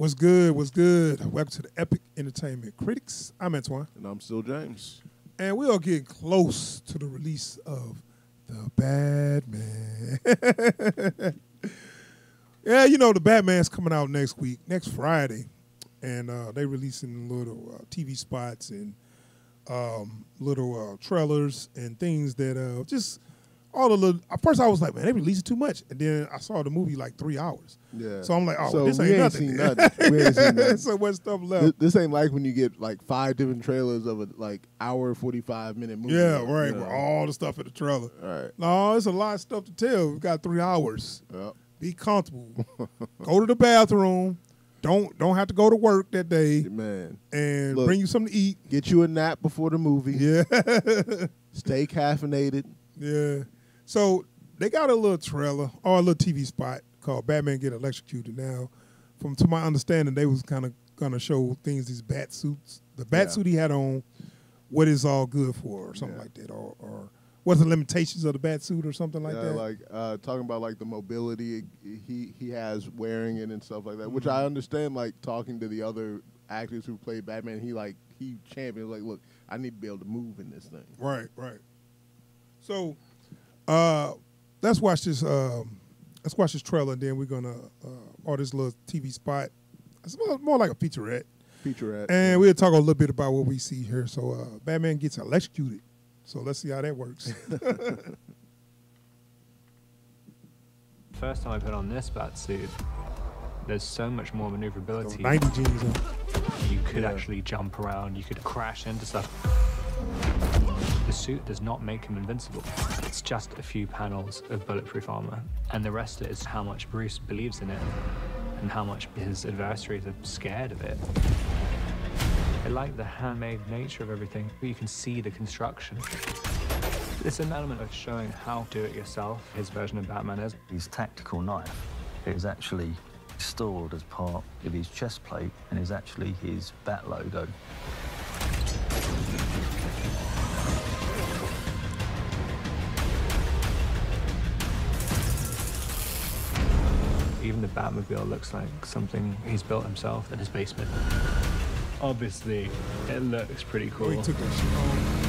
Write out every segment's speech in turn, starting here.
What's good? What's good? Welcome to the Epic Entertainment Critics. I'm Antoine, And I'm still James. and we are getting close to the release of the Batman. yeah, you know the Batman's coming out next week, next Friday, and uh, they releasing little uh, TV spots and um, little uh, trailers and things that uh, just all the little. At first, I was like, man, they releasing too much, and then I saw the movie like three hours. Yeah. So I'm like, oh, So this we ain't ain't nothing. seen nothing. We ain't seen nothing. so much stuff left. Th- This ain't like when you get like five different trailers of a like hour forty five minute movie. Yeah, you right. know? With all the stuff in the trailer. All right. No, it's a lot of stuff to tell. We've got three hours. Yep. Be comfortable. go to the bathroom. Don't don't have to go to work that day, Man, and Look. bring you something to eat. get you a nap before the movie. Yeah, Stay caffeinated. yeah. So they got a little trailer or a little TV spot called "Batman Get Electrocuted." Now, from to my understanding, they was kind of gonna show things these bat suits, the bat Yeah. suit he had on, what is all good for, or something Yeah. like that, or or what's the limitations of the bat suit, or something like yeah, that. like uh, talking about like the mobility he he has wearing it and stuff like that. Which Mm-hmm. I understand. Like talking to the other actors who played Batman, he like he championed like, look, I need to be able to move in this thing. Right, right. So, uh, let's watch this. Um, let's watch this trailer, and then we're gonna uh, or this little TV spot. It's more, more like a featurette, Featurette. and we'll talk a little bit about what we see here. So, uh, Batman gets electrocuted. So let's see how that works. First time I put on this bat suit, there's so much more maneuverability. Ninety jeans on. You could Yeah. actually jump around, you could crash into stuff. The suit does not make him invincible. It's just a few panels of bulletproof armor, and the rest is how much Bruce believes in it and how much his adversaries are scared of it. I like the handmade nature of everything. You can see the construction. It's an element of showing how do-it-yourself his version of Batman is. His tactical knife is actually stored as part of his chest plate and is actually his bat logo. Even the Batmobile looks like something he's built himself in his basement. Obviously, it looks pretty Oh, cool. he took that shit off.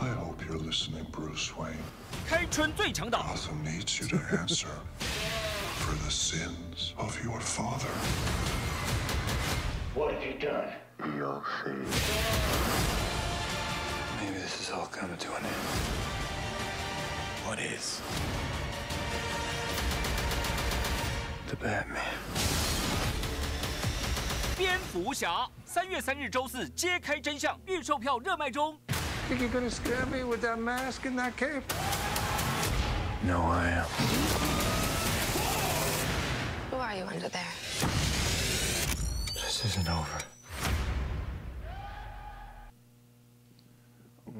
I hope you're listening, Bruce Wayne. 开春最强岛， Gotham needs you to answer for the sins of your father. What have you done? You'll see. Maybe this is all coming to an end. What is? The Batman. 蝙蝠侠三月三日周四揭开真相，预售票热卖中。 Think you're gonna scare me with that mask and that cape? No, I am. Who are you under there? This isn't over.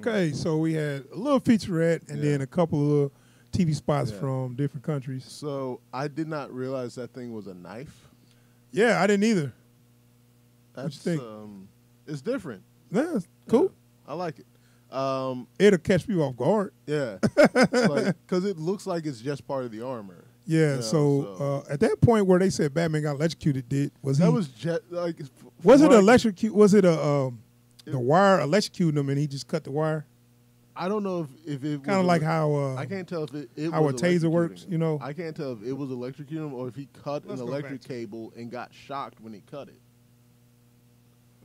Okay, so we had a little featurette, and Yeah. then a couple of little TV spots Yeah. from different countries. So I did not realize that thing was a knife. Yeah, I didn't either. That's think? um, it's different. Yeah, cool. I like it. Um, It'll catch people off guard. yeah, like because it looks like it's just part of the armor. Yeah, Yeah, so, so- Uh, at that point where they said Batman got electrocuted, did was That he was just like was it electrocute? Was it a um, the wire electrocuted him and he just cut the wire? I don't know if if it Kind of like how uh, I can't tell if it, it how was a taser works, you know? I can't tell if it was electrocuting him or if he cut Let's an electric cable and got shocked when he cut it.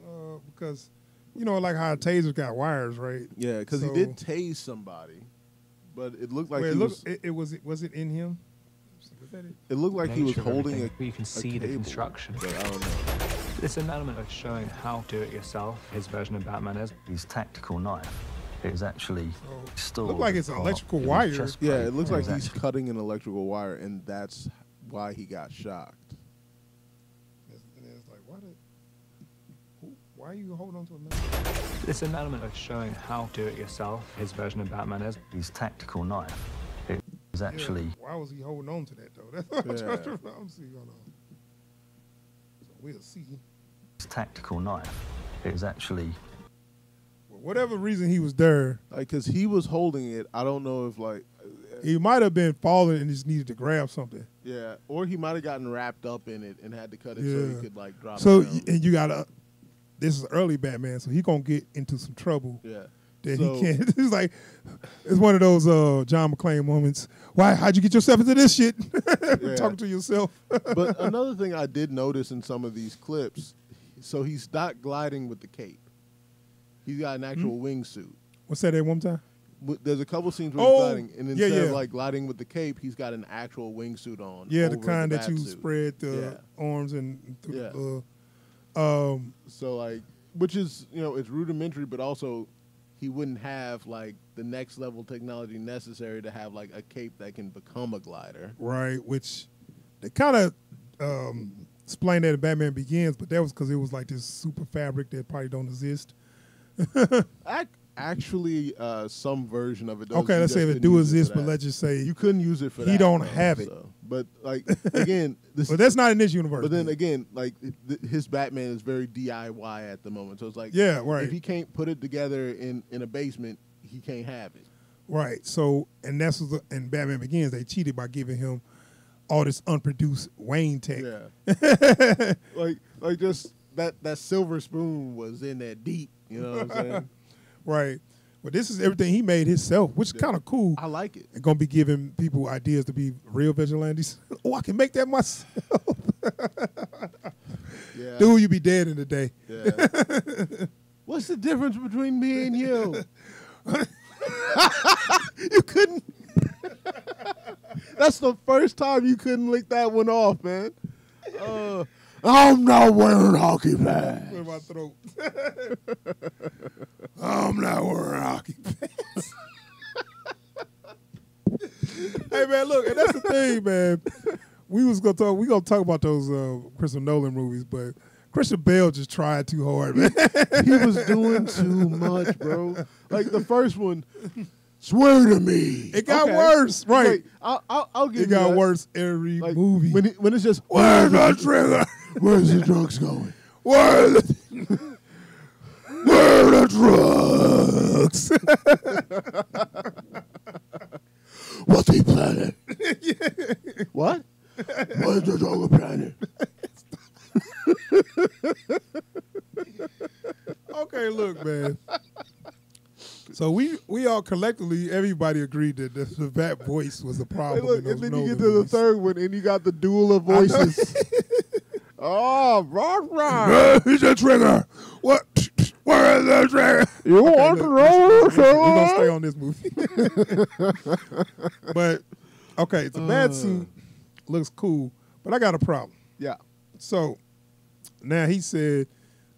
uh, because you know like how a taser got wires, right? Yeah, because So- he did tase somebody, but it looked like Wait, he look, was. it, it was it was it in him? It? It looked like he was holding a. everything. You can a see the construction. But I don't know. It's an element of showing how do-it-yourself his version of Batman is. His tactical knife is actually stored. look like it's an electrical wire. Yeah, plate it looks like is he's cutting an electrical wire, and that's why he got shocked. And it's like why did who, why are you holding on to a knife? It's an element of showing how do-it-yourself his version of Batman is. His tactical knife is Yeah, actually why was he holding on to that though? That's what I'm trying to Yeah. I'm seeing going on. So we'll see. His tactical knife is actually whatever reason he was there. Like, cause he was holding it. I don't know if like, He might have been falling and just needed to grab something. Yeah, or he might have gotten wrapped up in it and had to cut it so he could like drop. So it down. y- and you gotta. This is early Batman, so he gonna get into some trouble. yeah, that So- he can't. It's like it's one of those uh, John McClane moments. Why? How'd you get yourself into this shit? Yeah. Talking to yourself. but another thing I did notice in some of these clips, so he's not gliding with the cape. He's got an actual Hmm? wingsuit. What's that? At one time. There's a couple scenes where Oh, he's gliding, and yeah, instead yeah. of like gliding with the cape, he's got an actual wingsuit on. Yeah, the kind that you suit. spread the Yeah. arms and through Yeah. the. Uh, um, So like, which is you know it's rudimentary, but also he wouldn't have like the next level technology necessary to have like a cape that can become a glider. right, which they kind of um, explained that in Batman Begins, but that was because it was like this super fabric that probably don't exist. Ac- Actually, uh, some version of it. Does. Okay, let's say if it do exist, but let's just say you couldn't use it for He that. don't though, have it. But like again, this. But that's not in this universe. But then man. again, like th- his Batman is very DIY at the moment, so it's like Yeah, right. If he can't put it together in in a basement, he can't have it. Right. So, and that's what the, in Batman Begins, they cheated by giving him all this unproduced Wayne tech. Yeah, like like just that that silver spoon was in that deep. You know what I'm saying? Right. But this is everything he made himself, which is kind of cool. I like it. And gonna be giving people ideas to be real vigilantes. oh, I can make that myself. Yeah. Dude, you be dead in the day. Yeah. What's the difference between me and you? you couldn't. That's the first time you couldn't lick that one off, man. Uh, I'm not wearing hockey pads. in my throat. I'm not wearing hockey pants. hey man, look, and that's the thing, man. We was gonna talk. We gonna talk about those uh, Christopher Nolan movies, but Christian Bale just tried too hard, man. he was doing too much, bro. Like the first one, swear to me. It got Okay. worse, right? Like, I'll, I'll, I'll give it you got that. worse every Like, movie. when it, when it's just Where's the trigger? Where's the drugs going? Where are the, where are the drugs? What's he planning? What? What's the drug planning? okay, look, man. So we we all collectively, everybody agreed that the, the bat voice was the Hey, problem. look, and then you get to the third one, and you got the duel of voices. oh, rock, rock. He's a trigger? What? Where is the trigger? You want to know? We're gonna stay on this movie. but okay, the bat uh. suit looks cool, but I got a problem. Yeah. So now he said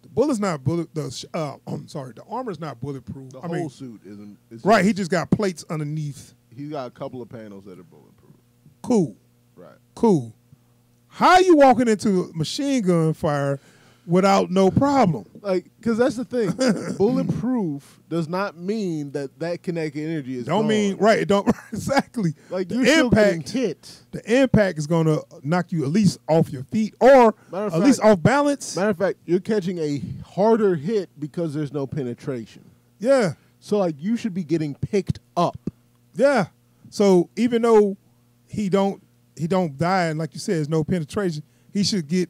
the bullet's not bullet. The uh, I'm sorry, the armor's not bulletproof. The I whole mean, suit isn't. Right? He just got plates underneath. He's got a couple of panels that are bulletproof. Cool, Right. cool. How are you walking into machine gun fire without no problem? Like, because that's the thing. bulletproof does not mean that that kinetic energy is. Don't gone. mean right. It don't exactly. Like the you're impact. hit. The impact is gonna knock you at least off your feet, or Matter at of least fact- off balance. Matter of fact, you're catching a harder hit because there's no penetration. Yeah, So like you should be getting picked up. yeah. So even though he don't he don't die, and like you said, there's no penetration, he should get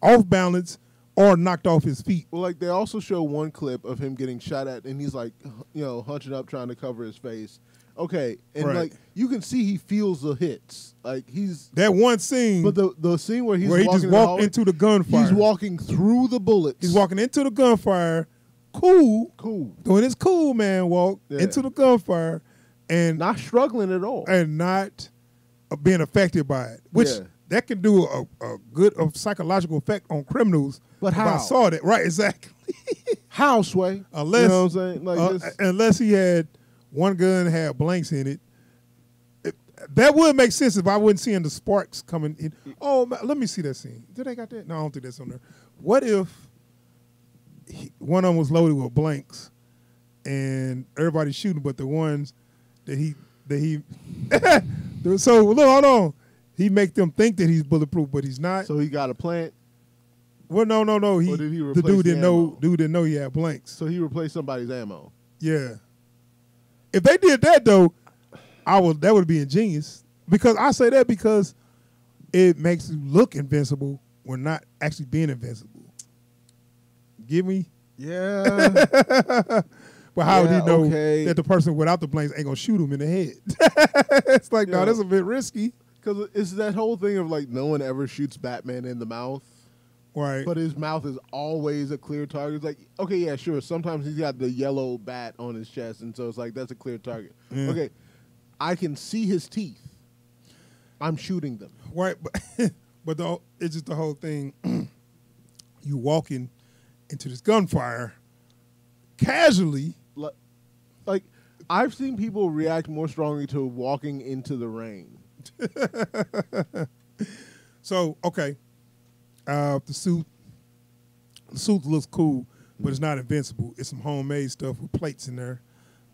off balance or knocked off his feet. Well, like they also show one clip of him getting shot at, and he's like, you know, hunching up trying to cover his face. Okay, and Right. like you can see he feels the hits. Like he's, That one scene but the the scene where he's where he walking just in the walked hallway, into the gunfire. He's walking through the bullets. He's walking into the gunfire, cool, cool, doing his cool man walk Yeah. into the gunfire, and not struggling at all. and not uh, being affected by it, which Yeah. That can do a, a good a psychological effect on criminals. But if I saw that right exactly. How sway? unless you know what I'm saying? Like uh, this- unless he had one gun had blanks in it. It- That would make sense if I wasn't seeing the sparks coming in. Oh, let me see that scene. Did I got that? No, I don't think that's on there. What if he, one of them was loaded with blanks, and everybody's shooting, but the ones that he that he so look, hold on. He make them think that he's bulletproof, but he's not. so he got a plant. well, no, no, no. He, Or did he the dude didn't know. ammo? Dude didn't know he had blanks. So he replaced somebody's ammo. Yeah. If they did that though, I would that would be ingenious because I say that because it makes you look invincible when not actually being invincible. Give me, Yeah. but how would Yeah, he know okay. that the person without the blanks ain't gonna shoot him in the head? it's like, no, Yeah. that's a bit risky, Because it's that whole thing of like no one ever shoots Batman in the mouth, right? but his mouth is always a clear target. It's like, okay, yeah, sure. Sometimes he's got the yellow bat on his chest, and so it's like that's a clear target. Yeah. Okay, I can see his teeth. I'm shooting them. Right, but but the, it's just the whole thing. you walking into this gunfire casually. Like, like I've seen people react more strongly to walking into the rain. So okay, uh, the suit, the suit looks cool, but it's not invincible. It's some homemade stuff with plates in there.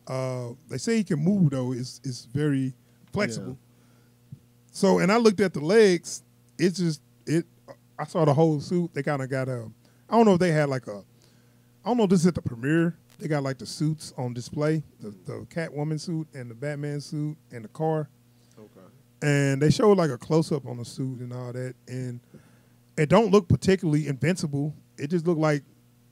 Uh, they say he can move though. It's it's very flexible. So and I looked at the legs. It's just it. I saw the whole suit. They kind of got a. I don't know if they had like a. I don't know. if This is at the premiere. They got like the suits on display. The the Catwoman suit and the Batman suit and the car. And they showed like a close up on the suit and all that, and it don't look particularly invincible. It just looked like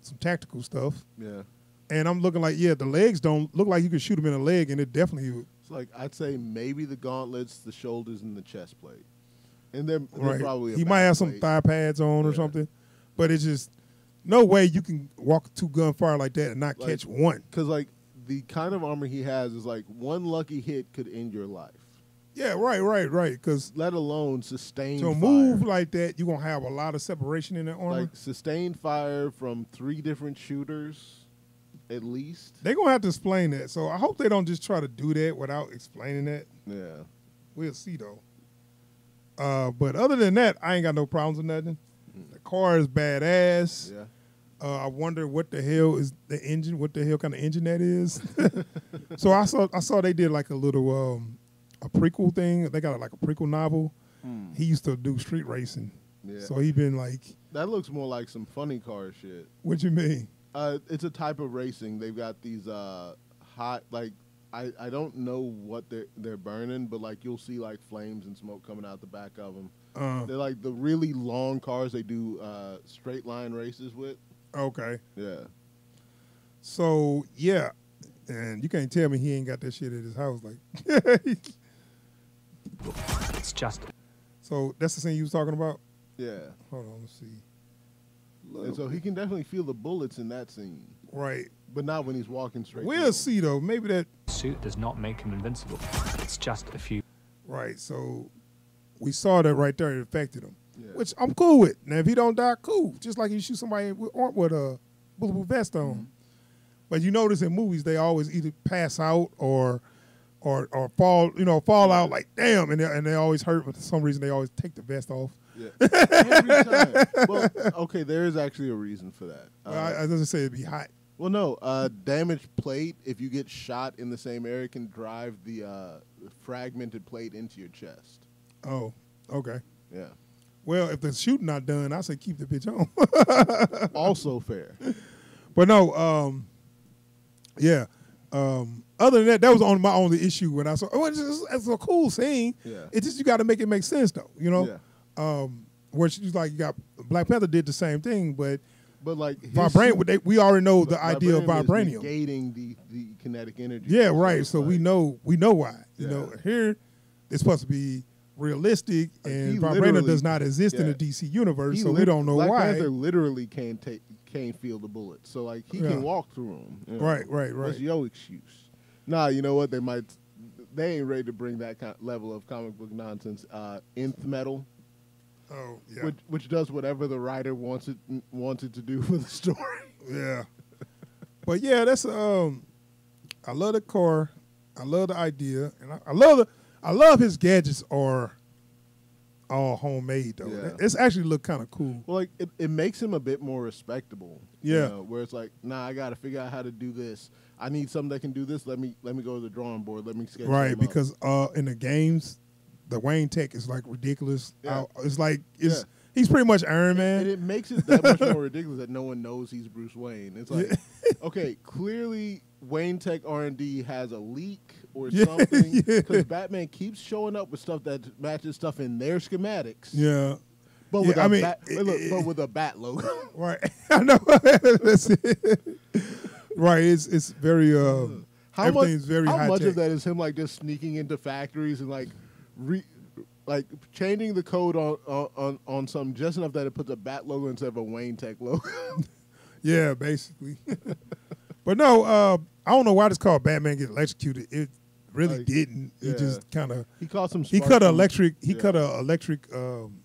some tactical stuff. Yeah. And I'm looking like, yeah, the legs don't look like you could shoot him in the leg, and it definitely would. It's like I'd say maybe the gauntlets, the shoulders, and the chest plate, and then right. probably a he might have some thigh pads on or Yeah. something, but it's just no way you can walk two gunfire like that and not Like- catch one. Because like the kind of armor he has is like one lucky hit could end your life, Yeah, right, right, right. Because let alone sustained to fire. move like that, you're gonna have a lot of separation in that armor. like sustained fire from three different shooters, at least. They're gonna have to explain that. So I hope they don't just try to do that without explaining that. Yeah. We'll see though. Uh, but other than that, I ain't got no problems with nothing. The car is badass. Yeah. Uh, I wonder what the hell is the engine? What the hell kind of engine that is? so I saw I saw they did like a little um, a prequel thing. They got like a prequel novel. He used to do street racing, Yeah. so he been like, that looks more like some funny car shit. "What you mean?" Uh, it's a type of racing. They've got these uh, hot like I, I don't know what they're they're burning, but like you'll see like flames and smoke coming out the back of them. Uh, They're like the really long cars they do uh, straight line races with. okay, Yeah. so yeah, and you can't tell me he ain't got that shit at his house. Like, It's just so that's the scene you was talking about. Yeah. Hold on, let's see. And so he can definitely feel the bullets in that scene, Right. but not when he's walking straight. We'll through. see though. Maybe that suit does not make him invincible. It's just a few right. So we saw that right there. It affected him, Yeah. which I'm cool with. Now if he don't die, cool. Just like you shoot somebody with, or with a bulletproof vest on. Mm-hmm. But you notice in movies they always either pass out or or or fall. You know, fall out like damn, and they, and they always hurt. But for some reason they always take the vest off. Yeah. Every time. Well, okay, there is actually a reason for that. Uh, Well, I, I doesn't say it'd be hot. well, no, uh, damaged plate. If you get shot in the same area, can drive the uh, fragmented plate into your chest. Oh, okay. Yeah. Well, if the shooting not done, I say keep the bitch on. also fair. But no, um, yeah. Um, other than that, that was on my only issue when I saw. Oh, it's, just- it's a cool scene. Yeah. It's just you got to make it make sense though. You know. Yeah. Um, where she's like, you got Black Panther did the same thing, but But like vibranium. They, we already know the idea of vibranium. negating the, the kinetic energy. Yeah, right. So we know we know why. You Yeah. know, here it's supposed to be realistic, Like, and vibranium does not exist in the DC universe, so we don't know Black why. Panther literally can't take can't feel the bullets, so like he Yeah. can walk through them. you know? Right, right, right. What's your excuse? Nah, you know what? They might. They ain't ready to bring that kind of level of comic book nonsense. Uh, nth metal, Oh yeah, which which does whatever the writer wants it wanted to do for the story. yeah. But yeah, that's um. I love the car. I love the idea, and I, I love the. I love his gadgets are all homemade though. Yeah. It's actually look kind of cool. Well, like it, it makes him a bit more respectable. Yeah. You know, where it's like, nah, I got to figure out how to do this. I need something that can do this. Let me let me go to the drawing board. Let me sketch. Right, because uh, in the games, the Wayne Tech is like ridiculous. Yeah. Uh, it's like it's Yeah. he's pretty much Iron Man. And it makes it that much more ridiculous that no one knows he's Bruce Wayne. It's like, okay, clearly Wayne Tech R and D has a leak or Yeah, something. yeah. Because Batman keeps showing up with stuff that matches stuff in their schematics. Yeah. But Yeah, with a I mean, bat, it- look, it- but with a bat logo. Right. I know. Right. It's it's very um How much? very how much tech. of that is him like just sneaking into factories and like re, like changing the code on on on, on something just enough that it puts a bat logo instead of a Wayne Tech logo. Yeah, basically. but no, uh, I don't know why it's called Batman get electrocuted. It really Like, didn't. He just kind of he caught some. he cut an electric he yeah. cut a electric um,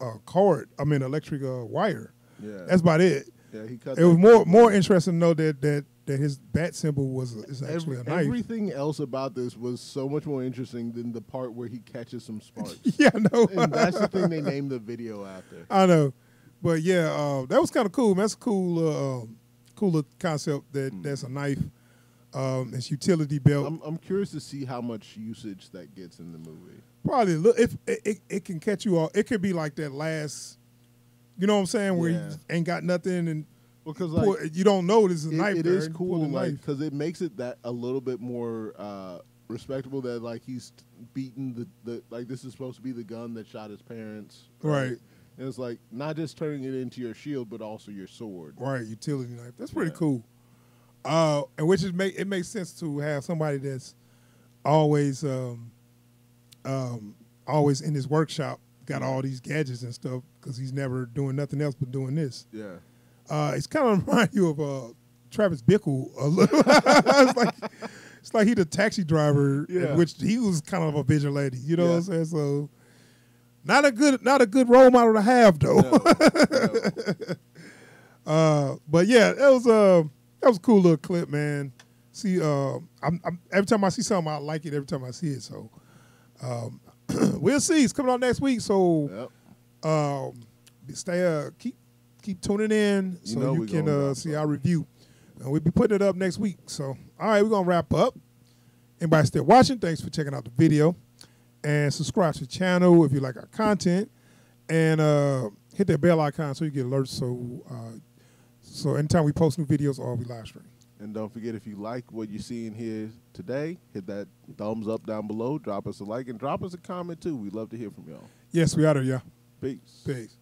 uh, cord. I mean electric uh, wire. Yeah. That's about it. Yeah, he cut. It was more more interesting to know that that that his bat symbol was is actually Every- a knife. Everything else about this was so much more interesting than the part where he catches some sparks. yeah, I know. and that's the thing they named the video after. I know, but yeah, uh, that was kind of cool. man. That's a cool, uh, um, cool concept. That that's a knife. Um, it's utility belt. I'm, I'm curious to see how much usage that gets in the movie. Probably look if it, it, it can catch you off. It could be like that last. You know what I'm saying? Where Yeah. you ain't got nothing and Because pull- you don't know this is a it, knife. it is cool like because it makes it that a little bit more uh, respectable that like he's beaten the, the like this is supposed to be the gun that shot his parents Right. and it's like not just turning it into your shield but also your sword Right, utility knife. That's pretty Yeah. cool. Uh, and which is make it makes sense to have somebody that's always um, um, always in his workshop, got all these gadgets and stuff because he's never doing nothing else but doing this. yeah Uh, it's kind of remind you of uh, Travis Bickle a little. it's like it's like he the taxi driver, Yeah. which he was kind of a vigilante. You know Yeah. what I'm saying? So not a good not a good role model to have though. No, no. Uh, but yeah, that was uh, that was a cool little clip, man. See, uh, I'm, I'm every time I see something, I like it. Every time I see it, so um, we'll see. It's coming out next week, so Yep. um, stay uh, keep keep tuning in You so know you can uh, see our review. And we'll be putting it up next week. So, all right, we're gonna wrap up. Anybody still watching? Thanks for checking out the video, and subscribe to the channel if you like our content, and uh, hit that bell icon so you get alerts. So, uh, so anytime we post new videos or we live stream. and don't forget if you like what you see in here today hit that thumbs up down below drop us a like and drop us a comment too we'd love to hear from y'all Yes, we are there, yeah. peace Peace.